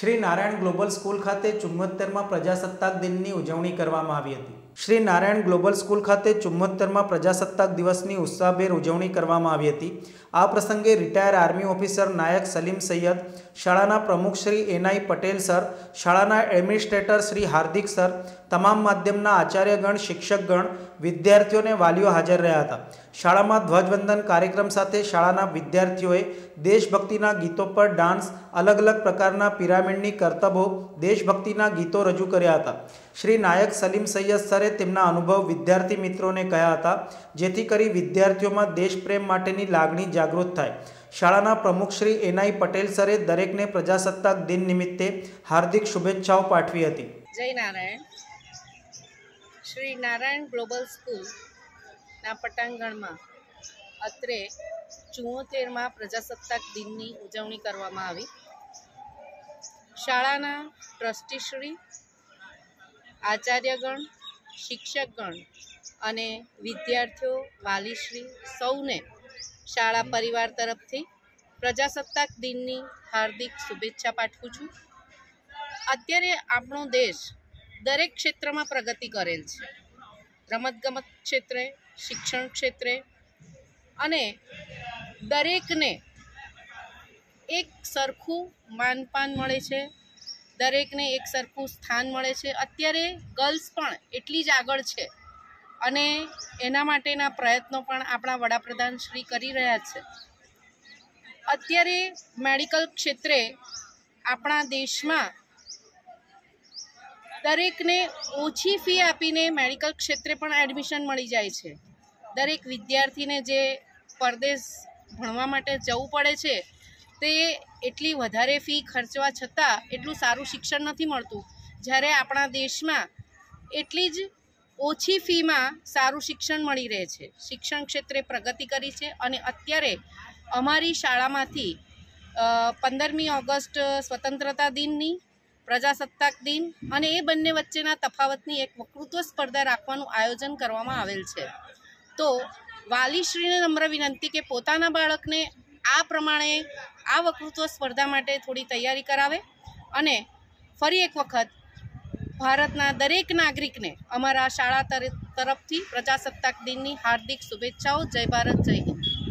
Shri Narayan global school ખાતે ચુમ્મોતેરમાં પ્રજાસત્તાક દિનની ઉજવણી કરવામાં આવી હતી. શ્રી નારાયણ ગ્લોબલ સ્કૂલ ખાતે ચુમ્મોતેરમાં પ્રજાસત્તાક દિવસની ઉત્સાહભેર ઉજવણી કરવામાં આવી હતી. આ પ્રસંગે retire army officer Naik Salim Saiyed, શાળાના પ્રમુખ Shri N I Patel sir, શાળાના એડમિનિસ્ટ્રેટર શ્રી હાર્દિક સર, તમામ માધ્યમના આચાર્યગણ, શિક્ષકગણ, વિદ્યાર્થીઓને વાલીઓ હાજર રહ્યા હતા. શાળામાં ધ્વજવંદન કાર્યક્રમ સાથે શાળાના વિદ્યાર્થીઓએ દેશભક્તિના ગીતો પર ડાન્સ અલગ અલગ પ્રકારના પિરામિડની કરતબો દેશભક્તિના ગીતો રજૂ કર્યા હતા. શ્રી નાયક સલીમ સૈયદ સરે તેમના અનુભવ વિદ્યાર્થી મિત્રોને કહ્યા હતા? જેથી કરી વિદ્યાર્થીઓમાં દેશપ્રેમ માટેની લાગણી જાગૃત થાય. શાળાના પ્રમુખ શ્રી એનઆઈ પટેલ સરે દરેકને પ્રજાસત્તાક દિન નિમિત્તે હાર્દિક શુભેચ્છાઓ પાઠવી હતી. જય નારાયણ. શ્રી નારાયણ ગ્લોબલ સ્કૂલના પટાંગણમાં અત્રે ચુંવોતેરમાં પ્રજાસત્તાક દિનની ઉજવણી કરવામાં આવી. શાળાના ટ્રસ્ટીશ્રી આચાર્યગણ શિક્ષકગણ અને વિદ્યાર્થીઓ વાલીશ્રી સૌને શાળા પરિવાર તરફથી પ્રજાસત્તાક દિનની હાર્દિક શુભેચ્છા પાઠવું છું. અત્યારે આપણો દેશ દરેક ક્ષેત્રમાં પ્રગતિ કરેલ છે. રમતગમત ક્ષેત્રે, શિક્ષણ ક્ષેત્રે અને દરેકને એક સરખું માનપાન મળે છે. દરેકને એક સરખું સ્થાન મળે છે. અત્યારે ગર્લ્સ પણ એટલી જ આગળ છે અને એના માટેના પ્રયત્નો પણ આપણા વડાપ્રધાન શ્રી કરી રહ્યા છે. અત્યારે મેડિકલ ક્ષેત્રે આપણા દેશમાં દરેકને ઓછી ફી આપીને મેડિકલ ક્ષેત્રે પણ એડમિશન મળી જાય છે. દરેક વિદ્યાર્થીને જે પરદેશ ભણવા માટે જવું પડે છે તે એટલી વધારે ફી ખર્ચવા છતાં એટલું સારું શિક્ષણ નથી મળતું. જ્યારે આપણા દેશમાં એટલી જ ઓછી ફીમાં સારું શિક્ષણ મળી રહે છે. શિક્ષણ ક્ષેત્રે પ્રગતિ કરી છે અને અત્યારે અમારી શાળામાંથી પંદરમી ઓગસ્ટ સ્વતંત્રતા દિનની પ્રજાસત્તાક દિન અને એ બંને વચ્ચેના તફાવતની એક વક્તૃત્વ સ્પર્ધા રાખવાનું આયોજન કરવામાં આવેલ છે. તો વાલીશ્રીને નમ્ર વિનંતી કે પોતાના બાળકને આ પ્રમાણે આ વક્તૃત્વ સ્પર્ધા માટે થોડી તૈયારી કરાવે અને ફરી એક વખત ભારતના દરેક નાગરિકને અમારા શાળા તરફથી પ્રજાસત્તાક દિનની હાર્દિક શુભેચ્છાઓ. જય ભારત, જય હિન્દ.